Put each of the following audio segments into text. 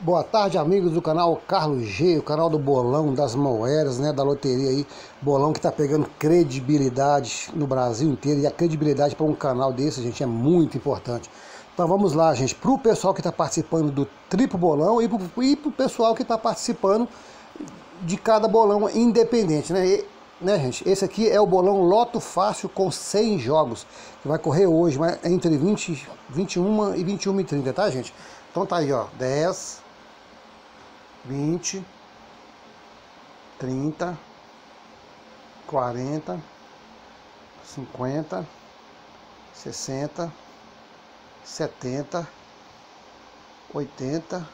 Boa tarde, amigos do canal Carlos G, o canal do bolão das moedas, né, da loteria aí, bolão que tá pegando credibilidade no Brasil inteiro e a credibilidade para um canal desse, gente, é muito importante. Então vamos lá, gente, para o pessoal que está participando do triplo bolão e para o pessoal que está participando de cada bolão independente, né? E, né, gente? Esse aqui é o bolão Loto Fácil com 100 jogos, que vai correr hoje, mas entre 20, 21 e 21 e 30, tá, gente? Então tá aí, ó, 10, vinte, trinta, quarenta, cinquenta, sessenta, setenta, oitenta,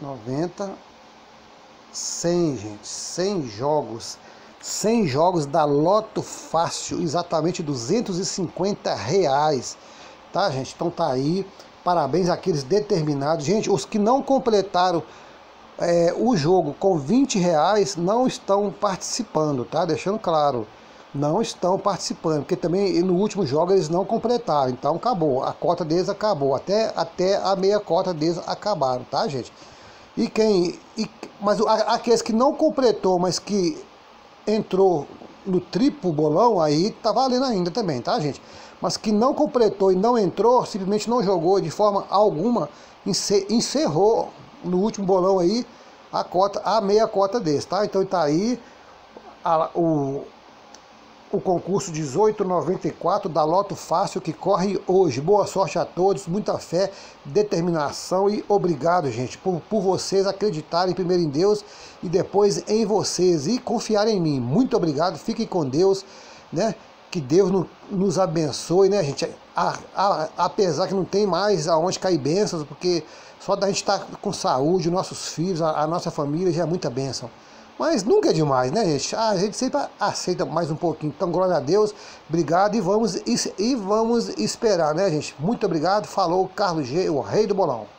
noventa, cem, gente, cem jogos. 100 jogos da Loto Fácil, exatamente 250 reais, tá gente? Então tá aí, Parabéns àqueles determinados. Gente, os que não completaram é, o jogo com 20 reais não estão participando, tá? Deixando claro. Não estão participando, porque também no último jogo eles não completaram. Então acabou. A cota deles acabou. Até, até a meia cota deles acabaram, tá, gente? E quem. E, mas aqueles que não completou, mas que entrou no triplo bolão, aí tá valendo ainda também, tá, gente? Mas que não completou e não entrou, simplesmente não jogou de forma alguma, encerrou no último bolão aí a cota, a meia cota desse, tá? Então tá aí a, o, o concurso 1894 da Loto Fácil que corre hoje. Boa sorte a todos, muita fé, determinação e obrigado, gente, por, por vocês acreditarem primeiro em Deus e depois em vocês e confiar em mim. Muito obrigado, fiquem com Deus, né? Que Deus no, nos abençoe, né, gente? A, a, apesar que não tem mais aonde cair bênçãos, porque só da gente estar tá com saúde, nossos filhos, a, a nossa família já é muita bênção. Mas nunca é demais, né, gente? Ah, a gente sempre aceita mais um pouquinho. Então, glória a Deus, obrigado e vamos, e, e vamos esperar, né, gente? Muito obrigado. Falou Carlos G, o rei do bolão.